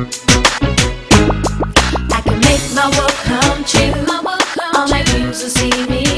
I can make my world come true. All my dreams will see me